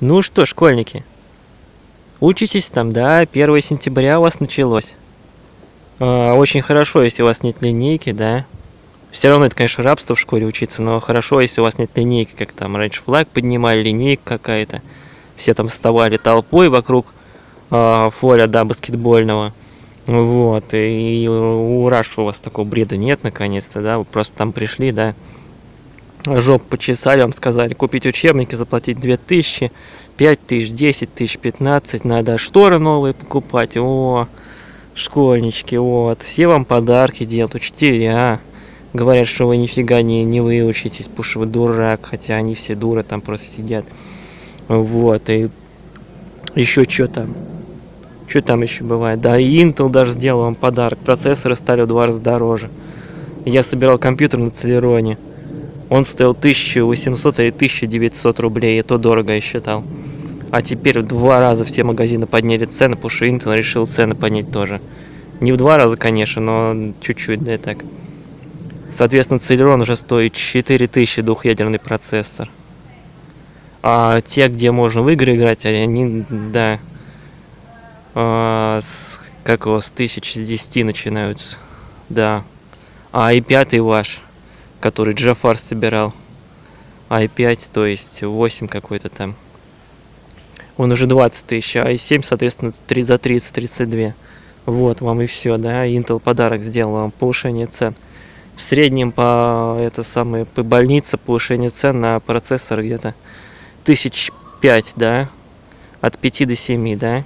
Ну что, школьники, учитесь там, да, 1 сентября у вас началось. А, очень хорошо, если у вас нет линейки, да. Все равно это, конечно, рабство в школе учиться, но хорошо, если у вас нет линейки, как там раньше флаг поднимали, линейка какая-то. Все там вставали толпой вокруг э, да, баскетбольного. Вот, и, ура, что у вас такого бреда нет, наконец-то, да, вы просто там пришли, да, жоп почесали, вам сказали купить учебники, заплатить 2000, 5000, 10 тысяч, 15, надо шторы новые покупать, о, школьнички, вот, все вам подарки делают, учителя, говорят, что вы нифига не, не выучитесь, потому что вы дурак, хотя они все дуры там просто сидят, вот, и еще что там, что там еще бывает, да, и Intel даже сделал вам подарок, процессоры стали в два раза дороже, я собирал компьютер на Целероне, он стоил 1800 или 1900 рублей, и то дорого я считал. А теперь в два раза все магазины подняли цены, потому что Intel решил цены поднять тоже. Не в два раза, конечно, но чуть-чуть, да и так. Соответственно, Celeron уже стоит 4000 двухъядерный процессор. А те, где можно в игры играть, они, да, а, с, как его, с 1010 начинаются. Да. А и пятый ваш который Джафар собирал. i5, то есть 8 какой-то там. Он уже 20 тысяч, а i7, соответственно, 3 за 30, 32. Вот вам и все, да, Intel подарок сделал вам, повышение цен. В среднем по, это самое, по больнице повышение цен на процессор где-то тысяч пять, да, от 5 до 7, да.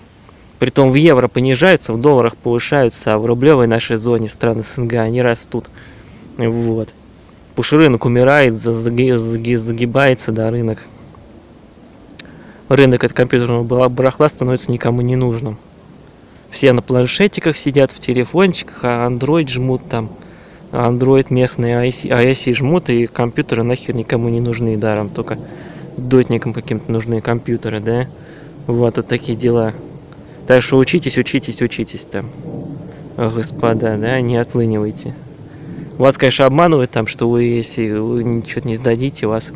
Притом в евро понижаются, в долларах повышаются, а в рублевой нашей зоне страны СНГ они растут. Вот. Потому рынок умирает, загибается, да, рынок. Рынок от компьютерного барахла становится никому не нужным. Все на планшетиках сидят, в телефончиках, а Android жмут там. Android местные IC, IC жмут, и компьютеры нахер никому не нужны даром. Только дотникам каким-то нужны компьютеры, да? Вот, вот такие дела. Так что учитесь, учитесь, учитесь там. Господа, да, не отлынивайте. Вас, конечно, обманывают там, что вы, если вы ничего не сдадите, вас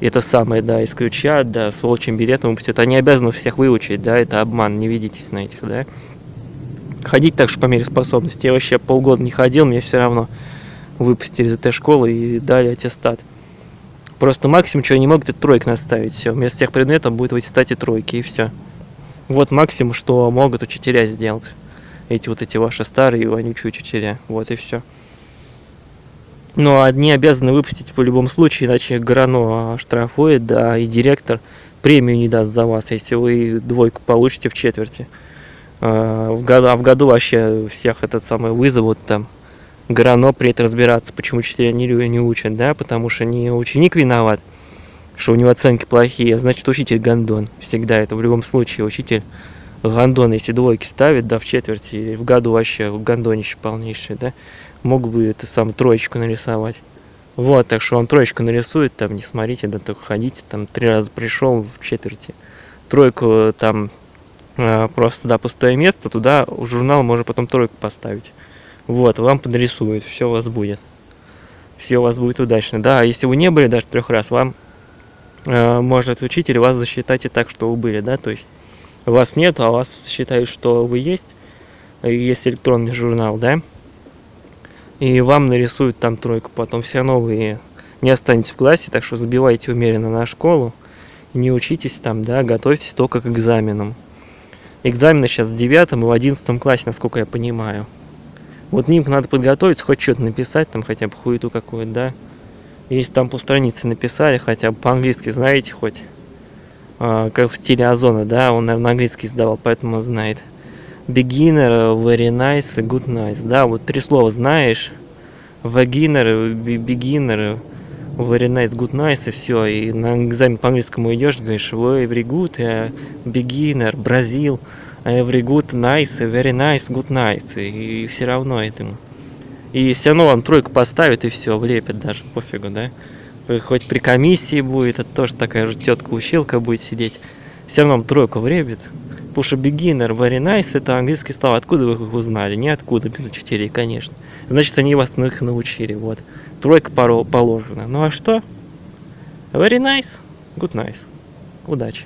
это самое, да, исключат, да, с волчьим билетом выпустят. Они обязаны всех выучить, да, это обман, не ведитесь на этих, да. Ходить так же по мере способности. Я вообще полгода не ходил, мне все равно выпустили из этой школы и дали аттестат. Просто максимум, чего они могут, это тройк наставить. Все, вместо тех предметов будет в аттестате тройки, и все. Вот максимум, что могут учителя сделать эти вот эти ваши старые вонючие учителя. Вот и все. Но одни обязаны выпустить по любому случаю, иначе Грано штрафует, да, и директор премию не даст за вас, если вы двойку получите в четверти. А, в году, а в году вообще всех этот самый вызовут там Грано при этом разбираться, почему учителя не, не учат, да, потому что не ученик виноват, что у него оценки плохие, а значит учитель гондон. Всегда это в любом случае учитель Гандон, если двойки ставит, да, в четверти, в году вообще гандонище полнейшее, да, мог бы это сам троечку нарисовать. Вот, так что он троечку нарисует, там, не смотрите, да, только ходите, там, три раза пришел в четверти. Тройку там э, просто, да, пустое место, туда в журнал можно потом тройку поставить. Вот, вам подрисует, все у вас будет. Все у вас будет удачно. Да, а если вы не были даже трех раз, вам э, может учитель вас засчитать и так, что вы были, да, то есть вас нет, а вас считают, что вы есть, есть электронный журнал, да, и вам нарисуют там тройку, потом все вы не останетесь в классе, так что забивайте умеренно на школу, не учитесь там, да, готовьтесь только к экзаменам. Экзамены сейчас в девятом и в одиннадцатом классе, насколько я понимаю. Вот ним надо подготовиться, хоть что-то написать, там хотя бы хуету какую-то, да. Если там по странице написали, хотя бы по-английски знаете хоть, как в стиле Озона, да, он, наверное, английский издавал, поэтому знает. Beginner, very nice, good nice, да, вот три слова знаешь. Beginner, beginner, very nice, good nice, и все. И на экзамен по английскому идешь, говоришь, very good, uh, beginner, Бразил, every good, nice, very nice, good nice. И, все равно этому. И все равно вам тройку поставят, и все, влепят даже, пофигу, да хоть при комиссии будет, это тоже такая же тетка-училка будет сидеть. Все равно тройку вребет. Что beginner, very nice, это английские слова. Откуда вы их узнали? Ниоткуда, без учителей, конечно. Значит, они вас их научили, вот. Тройка положена. Ну а что? Very nice, good nice. Удачи!